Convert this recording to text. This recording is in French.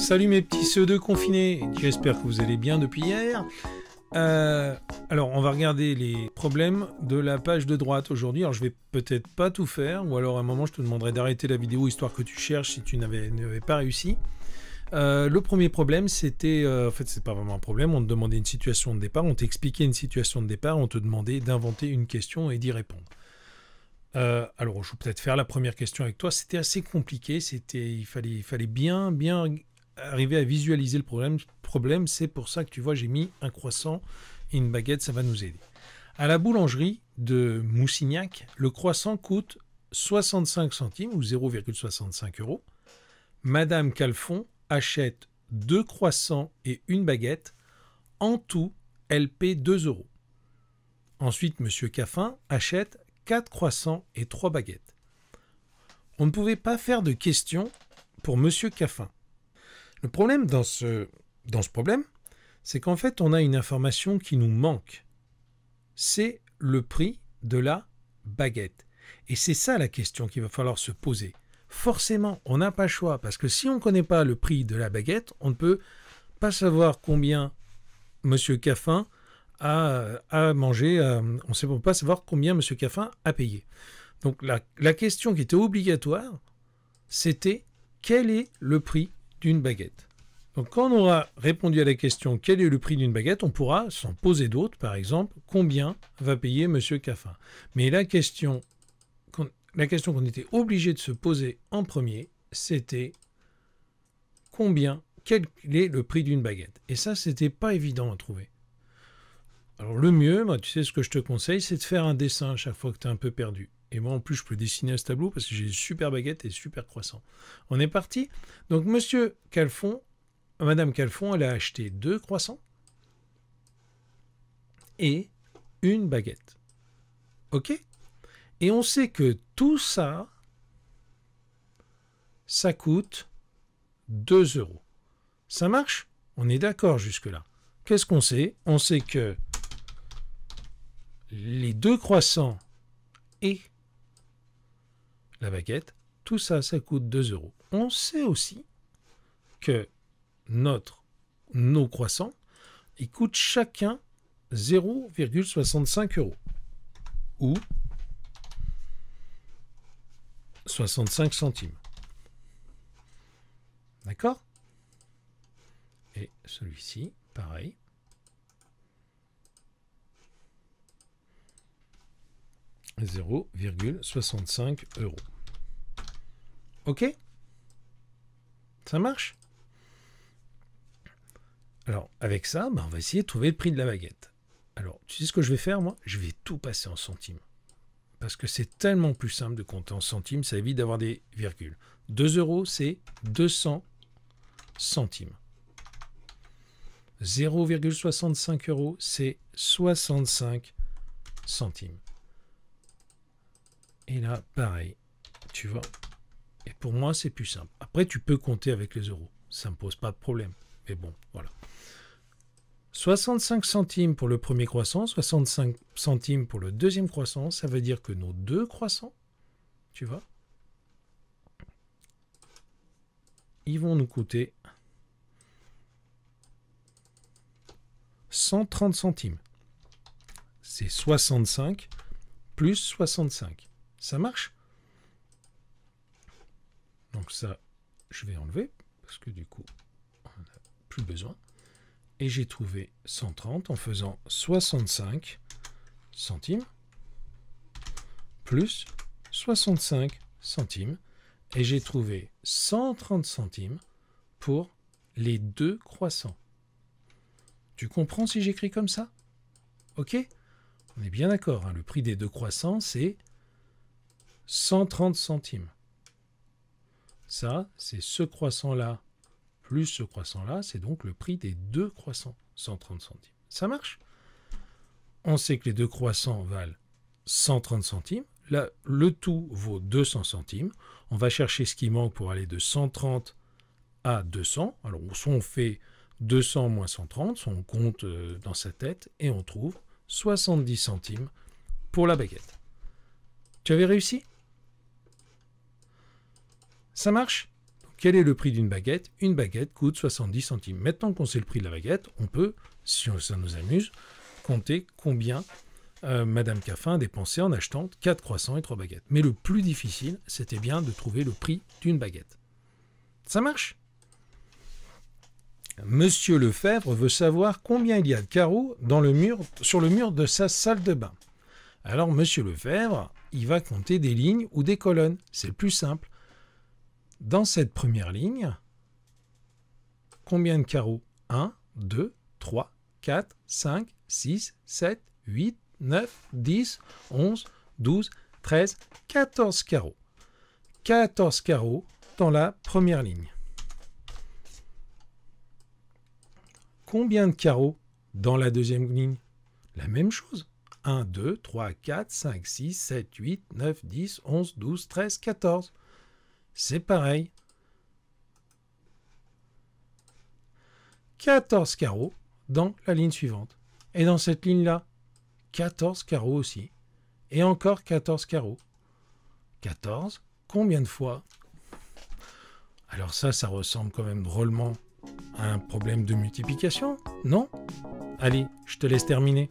Salut mes petits ceux de confinés, j'espère que vous allez bien depuis hier. Euh, alors on va regarder les problèmes de la page de droite aujourd'hui. Alors je vais peut-être pas tout faire, ou alors à un moment je te demanderai d'arrêter la vidéo histoire que tu cherches si tu n'avais pas réussi. Euh, le premier problème, c'était, euh, en fait, c'est pas vraiment un problème. On te demandait une situation de départ, on t'expliquait une situation de départ, on te demandait d'inventer une question et d'y répondre. Alors, je vais peut-être faire la première question avec toi. C'était assez compliqué. Il fallait, il fallait bien, bien arriver à visualiser le problème. Problème, c'est pour ça que tu vois, j'ai mis un croissant et une baguette. Ça va nous aider. À la boulangerie de Moussignac, le croissant coûte 65 centimes ou 0,65 euros. Madame Calfon achète deux croissants et une baguette. En tout, elle paie 2 euros. Ensuite, M. Caffin achète quatre croissants et trois baguettes. On ne pouvait pas faire de questions pour M. Caffin. Le problème dans ce, problème, c'est qu'en fait, on a une information qui nous manque. C'est le prix de la baguette. Et c'est ça la question qu'il va falloir se poser forcément, on n'a pas le choix, parce que si on ne connaît pas le prix de la baguette, on ne peut pas savoir combien M. Caffin a, a mangé, euh, on ne peut pas savoir combien M. Caffin a payé. Donc la question qui était obligatoire, c'était quel est le prix d'une baguette donc quand on aura répondu à la question quel est le prix d'une baguette, on pourra s'en poser d'autres, par exemple, combien va payer M. Caffin? Mais la question la question qu'on était obligé de se poser en premier, c'était combien, quel est le prix d'une baguette? Et ça, c'était pas évident à trouver. Alors le mieux, moi, tu sais ce que je te conseille, c'est de faire un dessin à chaque fois que tu es un peu perdu. Et moi, en plus, je peux dessiner à ce tableau parce que j'ai super baguette et super croissant. On est parti. Donc, monsieur Calfon, madame Calfon, elle a acheté deux croissants et une baguette. OK? Et on sait que tout ça, ça coûte 2 euros. Ça marche? On est d'accord jusque-là. Qu'est-ce qu'on sait? On sait que les deux croissants et la baguette, tout ça, ça coûte 2 euros. On sait aussi que notre, nos croissants, ils coûtent chacun 0,65 euros. Ou 65 centimes. D'accord? Et celui-ci, pareil. « 0,65 euros. Ok? Ça marche? Alors, avec ça, ben, on va essayer de trouver le prix de la baguette. Alors, tu sais ce que je vais faire, moi? Je vais tout passer en centimes parce que c'est tellement plus simple de compter en centimes, ça évite d'avoir des virgules. 2 euros, c'est 200 centimes. 0,65 euros, c'est 65 centimes. Et là, pareil, tu vois. Et pour moi, c'est plus simple. Après, tu peux compter avec les euros. Ça ne me pose pas de problème. Mais bon, voilà. 65 centimes pour le premier croissant, 65 centimes pour le deuxième croissant, ça veut dire que nos deux croissants, tu vois, ils vont nous coûter 130 centimes. C'est 65 plus 65. Ça marche. Donc ça, je vais enlever, parce que du coup, on n'a plus besoin. Et j'ai trouvé 130 en faisant 65 centimes plus 65 centimes. Et j'ai trouvé 130 centimes pour les deux croissants. Tu comprends si j'écris comme ça? Ok? On est bien d'accord, hein, le prix des deux croissants c'est 130 centimes. Ça, c'est ce croissant-là plus ce croissant-là, c'est donc le prix des deux croissants, 130 centimes. Ça marche? On sait que les deux croissants valent 130 centimes. Là, le tout vaut 200 centimes. On va chercher ce qui manque pour aller de 130 à 200. Alors, soit on fait 200 moins 130, soit on compte euh, dans sa tête, et on trouve 70 centimes pour la baguette. Tu avais réussi? Ça marche? Quel est le prix d'une baguette? Une baguette coûte 70 centimes. Maintenant qu'on sait le prix de la baguette, on peut, si ça nous amuse, compter combien euh, Madame Caffin a dépensé en achetant 4 croissants et 3 baguettes. Mais le plus difficile, c'était bien de trouver le prix d'une baguette. Ça marche? Monsieur Lefebvre veut savoir combien il y a de carreaux sur le mur de sa salle de bain. Alors Monsieur Lefebvre, il va compter des lignes ou des colonnes. C'est le plus simple. Dans cette première ligne, combien de carreaux? 1, 2, 3, 4, 5, 6, 7, 8, 9, 10, 11, 12, 13, 14 carreaux. 14 carreaux dans la première ligne. Combien de carreaux dans la deuxième ligne? La même chose. 1, 2, 3, 4, 5, 6, 7, 8, 9, 10, 11, 12, 13, 14. C'est pareil. 14 carreaux dans la ligne suivante. Et dans cette ligne-là, 14 carreaux aussi. Et encore 14 carreaux. 14, combien de fois? Alors ça, ça ressemble quand même drôlement à un problème de multiplication, non? Allez, je te laisse terminer.